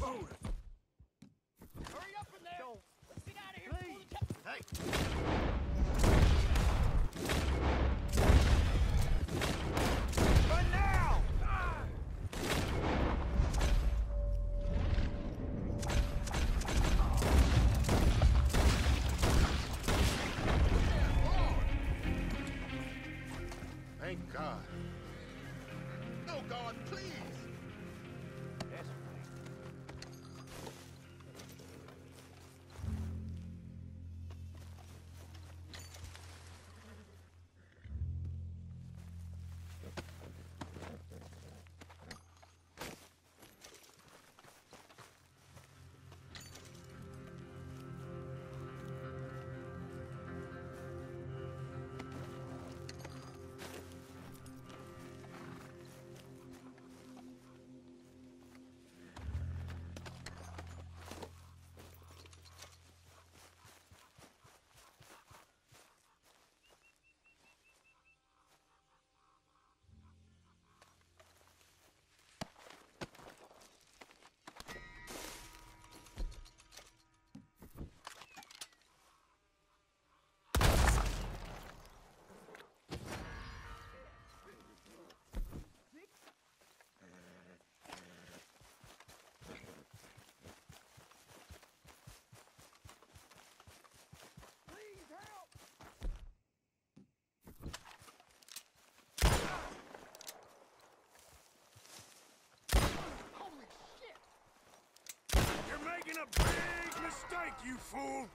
Hurry up in there! Let's get out of here Hey! You fool!